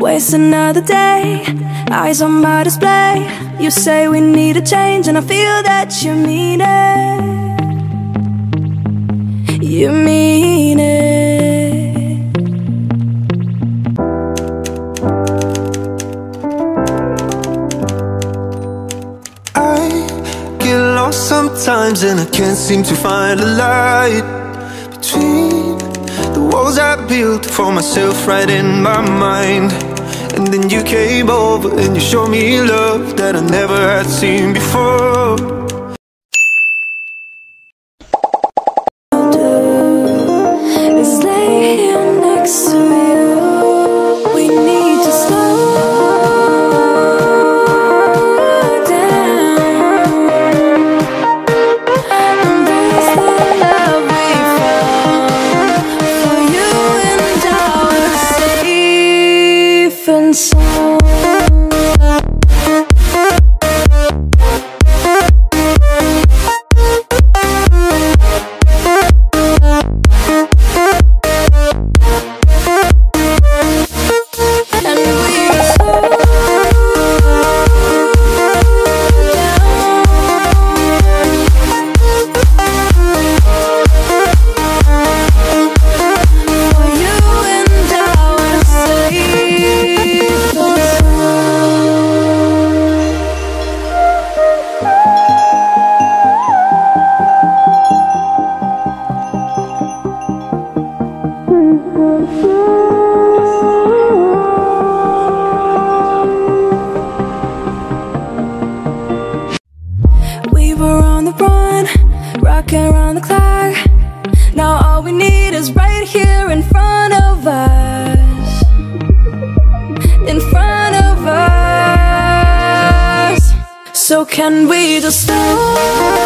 Waste another day, eyes on my display. You say we need a change, and I feel that you mean it. You mean it. I get lost sometimes and I can't seem to find a light between walls I built for myself right in my mind. And then you came over and you showed me love that I never had seen before. inside So can we just slow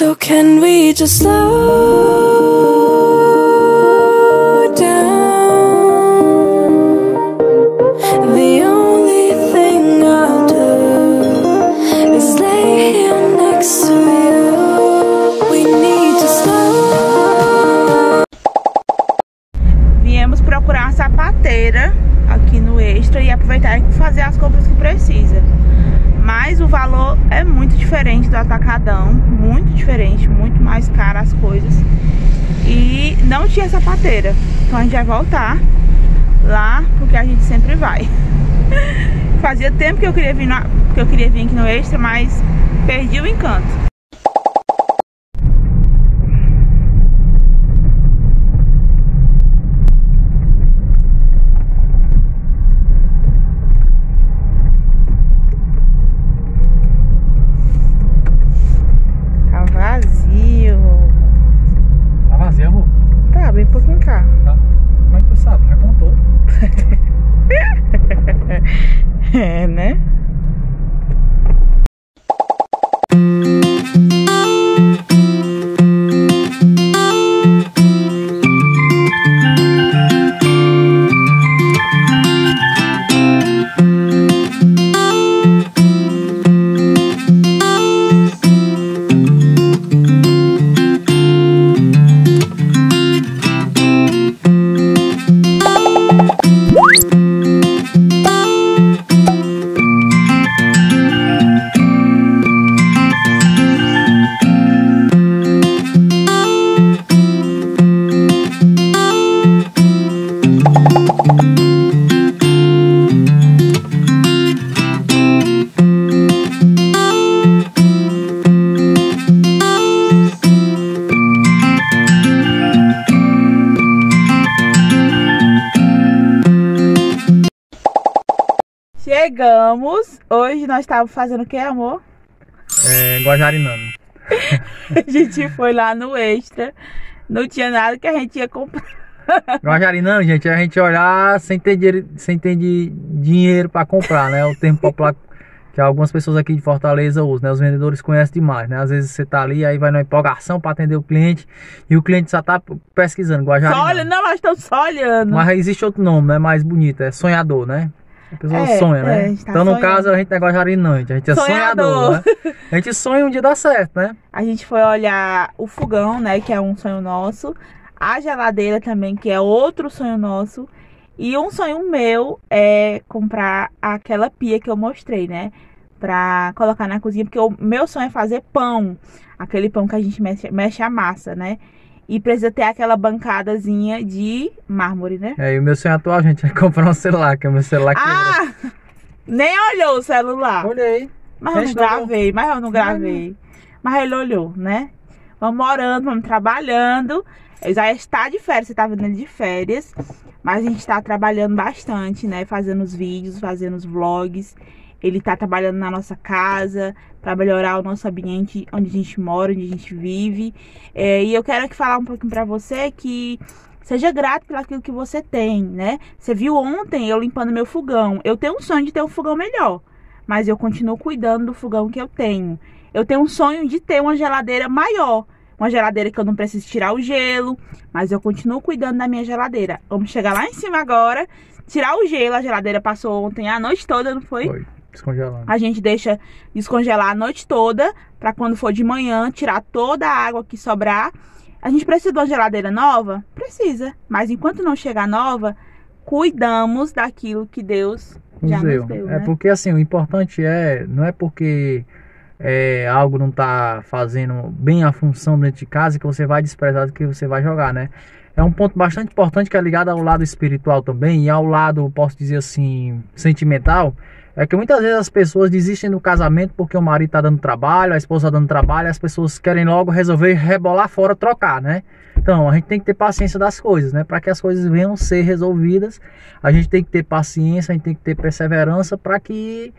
So can we just slow down? The only thing I'll do is lay next to you. We need to slow Viemos procurar uma sapateira aqui no Extra e aproveitar e fazer as compras que precisa. Mas o valor é muito diferente do atacadão, muito diferente, muito mais caro as coisas. E não tinha sapateira. Então a gente vai voltar lá porque a gente sempre vai. Fazia tempo que eu queria vir, que eu queria vir aqui no Extra, mas perdi o encanto. Tá vazio. Tá vazio, amor? Tá, bem pouquinho cá. Tá. Como é que tu sabe? Já contou. É, chegamos. Hoje nós estávamos fazendo o que, amor? É, Guajarinano. A gente foi lá no Extra. Não tinha nada que a gente ia comprar. Guajarinano, gente, é a gente olhar sem ter, dinheiro- sem ter dinheiro pra comprar, né? O termo popular que algumas pessoas aqui de Fortaleza usam, né? Os vendedores conhecem demais, né? Às vezes você tá ali, aí vai numa empolgação pra atender o cliente e o cliente só tá pesquisando Só olha, não, nós estamos só olhando. Mas existe outro nome, né? Mais bonito, é sonhador, né? A pessoa É, sonha, é, né? tá então, no sonhando. caso, a gente não é Guajarinano, gente. A gente é Sonhador. sonhador, né? A gente sonha um dia dar certo, né? A gente foi olhar o fogão, né? Que é um sonho nosso. A geladeira também, que é outro sonho nosso. E um sonho meu é comprar aquela pia que eu mostrei, né? Pra colocar na cozinha, porque o meu sonho é fazer pão. Aquele pão que a gente mexe, mexe a massa, né? E precisa ter aquela bancadazinha de mármore, né? É, e o meu sonho atual, gente, é comprar um celular, que é o meu celular que Ah! Nem olhou o celular. Olhei. Mas eu não gravei, mas eu não gravei. Mas ele olhou, né? Vamos orando, vamos trabalhando. Já está de férias, você tá vendo ele de férias. Mas a gente tá trabalhando bastante, né? Fazendo os vídeos, fazendo os vlogs. Ele tá trabalhando na nossa casa para melhorar o nosso ambiente onde a gente mora, onde a gente vive. É, e eu quero aqui falar um pouquinho pra você que seja grato pelo aquilo que você tem, né? Você viu ontem eu limpando meu fogão. Eu tenho um sonho de ter um fogão melhor mas eu continuo cuidando do fogão que eu tenho. Eu tenho um sonho de ter uma geladeira maior, uma geladeira que eu não preciso tirar o gelo, mas eu continuo cuidando da minha geladeira. Vamos chegar lá em cima agora, tirar o gelo. A geladeira passou ontem a noite toda, não foi? Foi, descongelando. A gente deixa descongelar a noite toda, para quando for de manhã tirar toda a água que sobrar. A gente precisa de uma geladeira nova? Precisa, mas enquanto não chegar nova, cuidamos daquilo que Deus já Nos deu. nos deu, É né? porque assim, o importante é, não é porque é, algo não tá fazendo bem a função dentro de casa que você vai desprezar do que você vai jogar, né? É um ponto bastante importante que é ligado ao lado espiritual também e ao lado, posso dizer assim, sentimental. É que muitas vezes as pessoas desistem do casamento porque o marido tá dando trabalho, a esposa tá dando trabalho, as pessoas querem logo resolver rebolar fora, trocar, né? Então, a gente tem que ter paciência das coisas, né? Para que as coisas venham ser resolvidas, a gente tem que ter paciência, a gente tem que ter perseverança para que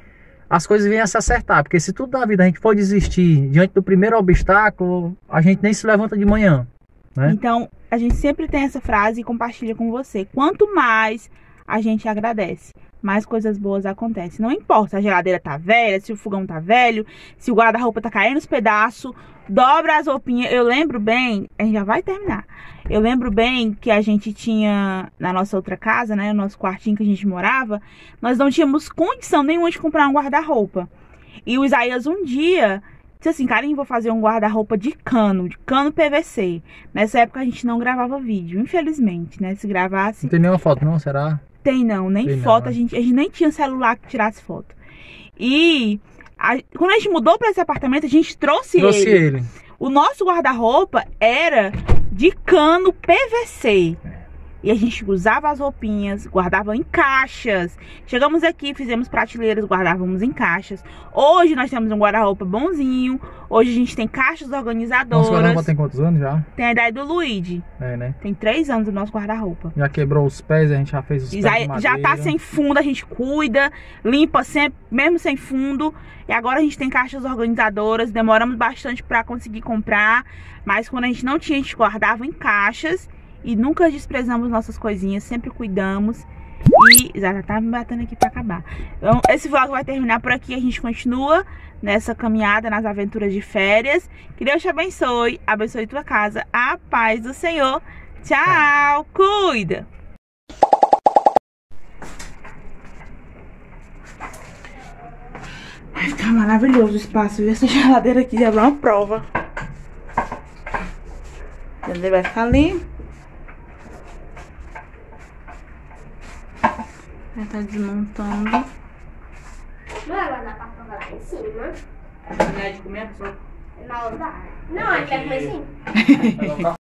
as coisas venham a se acertar. Porque se tudo na vida a gente for desistir diante do primeiro obstáculo, a gente nem se levanta de manhã. né? Então, a gente sempre tem essa frase e compartilha com você. Quanto mais a gente agradece, mais coisas boas acontecem. Não importa se a geladeira tá velha, se o fogão tá velho, se o guarda-roupa tá caindo os pedaços, dobra as roupinhas. Eu lembro bem, a gente já vai terminar. Eu lembro bem que a gente tinha na nossa outra casa, né, no nosso quartinho que a gente morava, nós não tínhamos condição nenhuma de comprar um guarda-roupa. E o Isaías um dia disse assim, Karim, vou fazer um guarda-roupa de cano, de cano PVC. Nessa época a gente não gravava vídeo, infelizmente, né? Se gravasse, Não tem nenhuma foto, não? Será? Tem não, nem Tem não, foto, né? a, gente, a gente nem tinha celular que tirasse foto. E a- quando a gente mudou para esse apartamento, a gente trouxe, Trouxe ele. ele. O nosso guarda-roupa era de cano PVC. E a gente usava as roupinhas, guardava em caixas. Chegamos aqui, fizemos prateleiras, guardávamos em caixas. Hoje nós temos um guarda-roupa bonzinho. Hoje a gente tem caixas Nosso organizadoras. guarda-roupa tem quantos anos já? Tem a idade do Luigi. É, né? Tem três anos o nosso guarda-roupa. Já quebrou os pés, a gente já fez os pés Já, de já tá sem fundo, a gente cuida, limpa sempre, mesmo sem fundo. E agora a gente tem caixas organizadoras, demoramos bastante pra conseguir comprar, mas quando a gente não tinha, a gente guardava em caixas e nunca desprezamos nossas coisinhas, sempre cuidamos. E já tá me batendo aqui pra acabar. Então, esse vlog vai terminar por aqui, a gente continua nessa caminhada nas aventuras de férias. Que Deus te abençoe, abençoe tua casa, a paz do Senhor. Tchau, cuida. Vai ficar maravilhoso o espaço. Viu essa geladeira aqui já é uma prova. Geladeira vai ficar ali. Já tá desmontando. Não é guardar pra colocar lá em cima. Não é de comer, Não dá. Não, a gente vai comer sim.